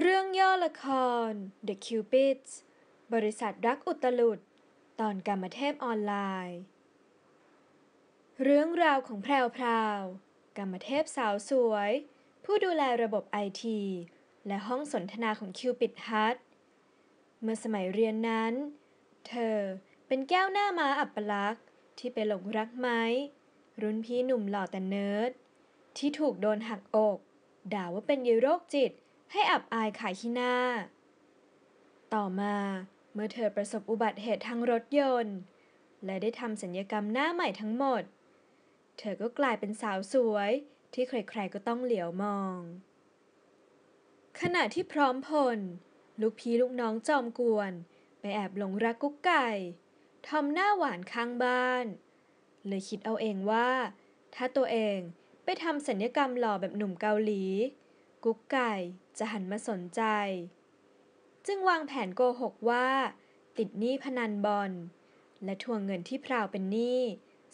เรื่องย่อละคร The Cupids บริษัทรักอุตลุด ตอนกรรมเทพออนไลน์ เรื่องราวของแพรวพราวกรรมเทพสาวสวย ผู้ดูแลระบบไอที และห้องสนทนาของคิวปิดฮัทเมื่อสมัยเรียนนั้น เธอเป็นแก้วหน้าม้าอัปลักษ์ที่ไปหลงรักไม้ รุ่นพี่หนุ่มหล่อแต่เนิร์ด ที่ถูกโดนหักอก ด่าว่าเป็นเยโรคจิต ให้อับอายขายขี้หน้า ต่อมาเมื่อเธอประสบอุบัติเหตุทางรถยนต์ และได้ทำสัญญกรรมหน้าใหม่ทั้งหมด เธอก็กลายเป็นสาวสวยที่ใครๆก็ต้องเหลียวมอง ขณะที่พร้อมพล ลูกพี่ลูกน้องจอมกวน ไปแอบหลงรักกุ๊กไก่ทอมหน้าหวานข้างบ้าน เลยคิดเอาเองว่า ถ้าตัวเองไปทำสัญญกรรมหล่อแบบหนุ่มเกาหลี กุ๊กไก่จะหันมาสนใจ จึงวางแผนโกหกว่า ติดหนี้พนันบอล และทวงเงินที่พราวเป็นหนี้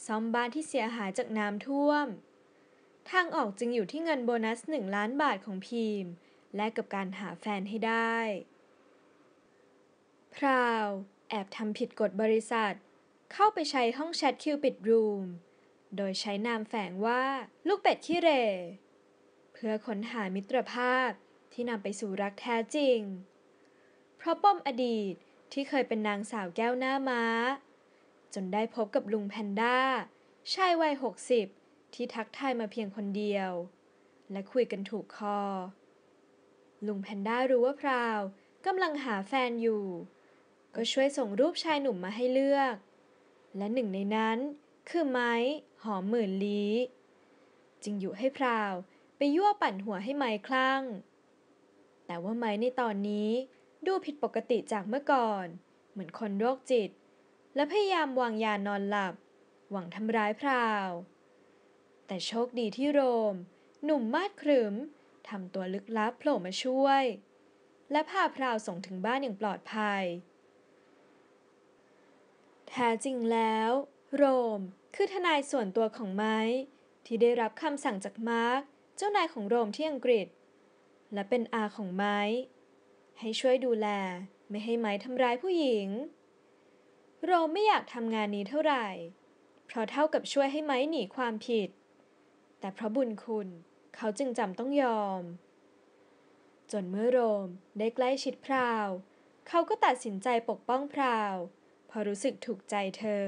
ซ่อมบ้านที่เสียหายจากน้ำท่วม ทางออกจึงอยู่ที่เงินโบนัสหนึ่งล้านบาทของพีม แลกกับการหาแฟนให้ได้ พราวแอบทำผิดกฎบริษัท เข้าไปใช้ห้องแชทคิวปิดรูม โดยใช้นามแฝงว่าลูกเป็ดขี้เหร่ พื่อค้นหามิตรภาพที่นำไปสู่รักแท้จริง เพราะป้อมอดีตที่เคยเป็นนางสาวแก้วหน้าม้า จนได้พบกับลุงแพนด้า ชายวัยหกสิบที่ทักทายมาเพียงคนเดียว และคุยกันถูกคอ ลุงแพนด้ารู้ว่าพราวกำลังหาแฟนอยู่ ก็ช่วยส่งรูปชายหนุ่มมาให้เลือก และหนึ่งในนั้นคือไม้หอมหมื่นลี้ จึงอยู่ให้พราว ไปยั่วปั่นหัวให้ไม้คลั่ง แต่ว่าไม้ในตอนนี้ดูผิดปกติจากเมื่อก่อน เหมือนคนโรคจิต และพยายามวางยานอนหลับ หวังทำร้ายพราว แต่โชคดีที่โรม หนุ่มมาดขรึมทำตัวลึกลับโผล่มาช่วย และพาพราวส่งถึงบ้านอย่างปลอดภัย แท้จริงแล้ว โรมคือทนายส่วนตัวของไม้ ที่ได้รับคำสั่งจากมาร์ก เจ้านายของโรมที่อังกฤษ และเป็นอาของไม้ ให้ช่วยดูแลไม่ให้ไม้ทำร้ายผู้หญิง โรมไม่อยากทำงานนี้เท่าไหร่ เพราะเท่ากับช่วยให้ไม้หนีความผิด แต่เพราะบุญคุณเขาจึงจำต้องยอม จนเมื่อโรมได้ใกล้ชิดพราว เขาก็ตัดสินใจปกป้องพราวเพราะรู้สึกถูกใจเธอ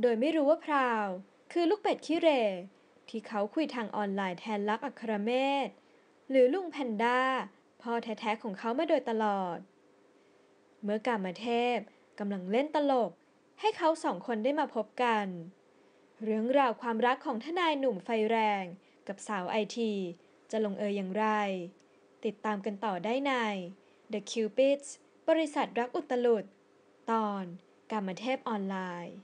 โดยไม่รู้ว่าพราว คือลูกเป็ดขี้เหร่ ที่เขาคุยทางออนไลน์แทนลักอัครเมธหรือลุงแพนด้าพ่อแท้ๆของเขามาโดยตลอด เมื่อกามเทพกำลังเล่นตลก ให้เขาสองคนได้มาพบกัน เรื่องราวความรักของทนายหนุ่มไฟแรงกับสาวไอทีจะลงเอยอย่างไร ติดตามกันต่อได้ใน The Cupids บริษัทรักอุตลุด ตอนกามเทพออนไลน์